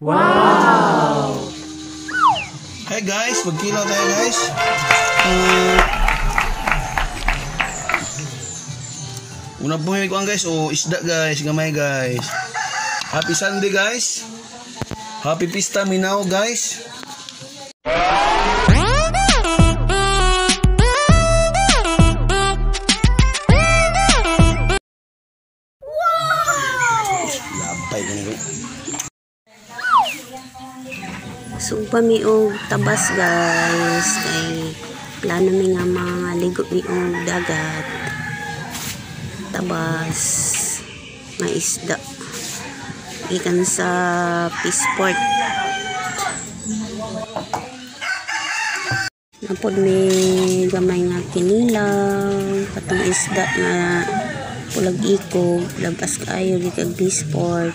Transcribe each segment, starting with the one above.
Hey guys, magkilaw tayo guys. Uh, una po may guys, oh isda guys, gamay guys. Happy Sunday guys. Happy Pista Minao guys. Sugpa mi og tabas guys kay plano mi nga mga ligo mi og dagat. Tabas nga isda. Ikan sa Peaceport. Napod mi gamay nga kinilaw, katong isda nga pulag ikog, labas kayo di kag Peaceport.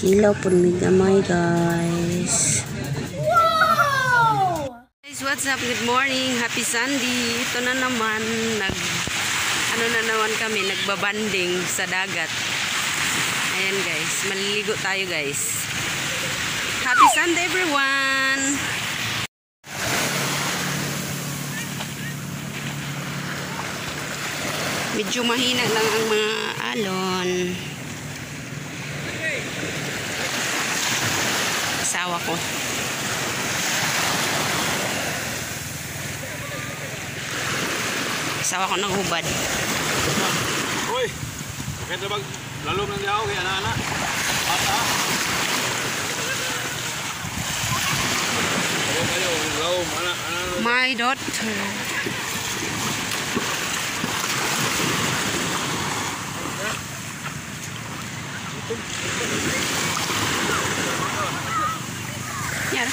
Kilaw po mi gamay guys. What's up? Good morning. Happy Sunday. Ito na naman nag ano na naman kami nagbabanding sa dagat. Ayan guys, maliligo tayo guys. Happy Sunday everyone. Medyo mahina lang ang mga alon. asawa ko. Asawa ko naghubad. Uy, bakit na bag lalong nang yaw kay anak-anak? Bata. Kayo kayo, lalong anak anak. My daughter. Yan.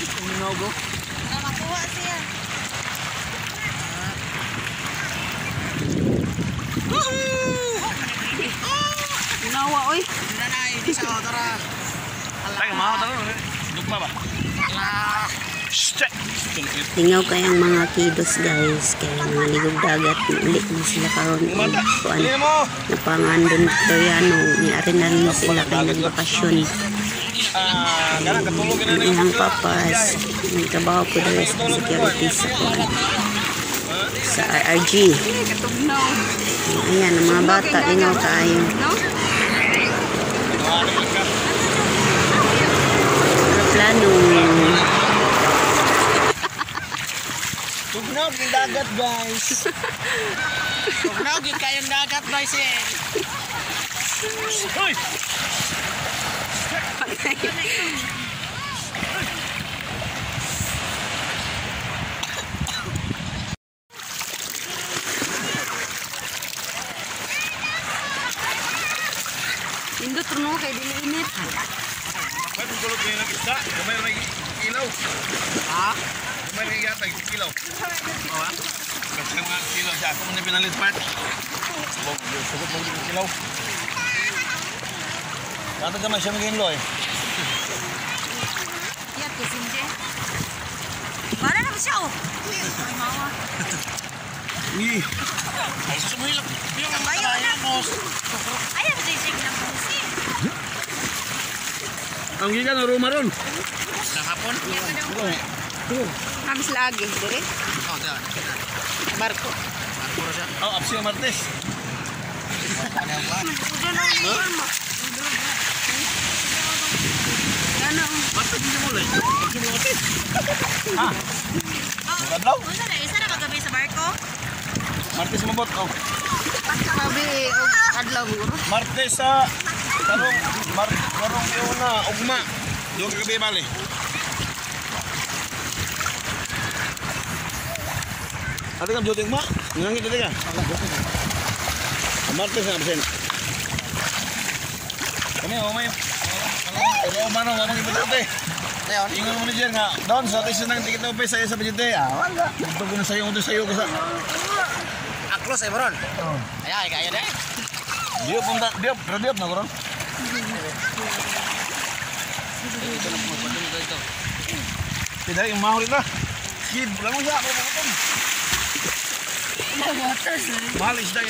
sige ang Maligo na makuha siya. Nawa oy. Tayo mahaw tayo. Dugma ba? Shit. Tingaw kayang mga kidos guys. Kaya mga ligog dagat. Ulit na sila karon. Kuan. Dili mo. Napangandun to yan. Ni arinan mo sila kay nagbakasyon. Ah, ganang katulog na Ang papas. Nagtrabaho po dahil sa security sa kuan. Sa RRG. Ayan, ang mga bata. Tingaw kayo. Ano plano? Tugnaw yung dagat, guys. Tugnaw, gid kayong dagat, guys, eh. Hoy! Indot runo kay dili init. Ang kulot ngayon ng isda? Gamay na may kilaw. Ha? Gamay na yata yung kilaw. Oo ha? Kasi mga kilaw siya. Ako muna pinalit part. Subok, subok mo yung kilaw. Kata gamay siya maging loy. Yan, kusinje. Para na ba siya, oh? Ay, mawa. Ih, Ay, sumulok. Yung ang Bayo bayo na. mo. Ayaw ba siya ng pusi? ang giga na ruma ron. Sa hapon? Habis lagi dire. Oh, diyan. Barko. Barko na siya. Oh, Apsio Martes. Ano ba? Udah na yung forma. Ano? Martes hindi mo lang. Apsio Martes. Ha? Magkadlaw? Unsa na, isa na magabi sa barko? Martes mabot. Oh. Sabi og adlaw mo. Martes sa karong mar karong una ugma. Yung kagabi bali. Ate ka beauty ma? Nangit ate ka? Martes na absent. Kami mamay. Kami mano mamang ibut ate. Ingon mo ni nggak? Don, sa atin sinang tiket upay sa'yo sa budget Ah, wala. Nagtugo untuk sa'yo, ito sa'yo ko sa... Aklos eh, Baron. Ayan, kaya na eh. Diop, punta. Diop, radiop na, Baron. Tidak. Kid, pa ito. Mahal isda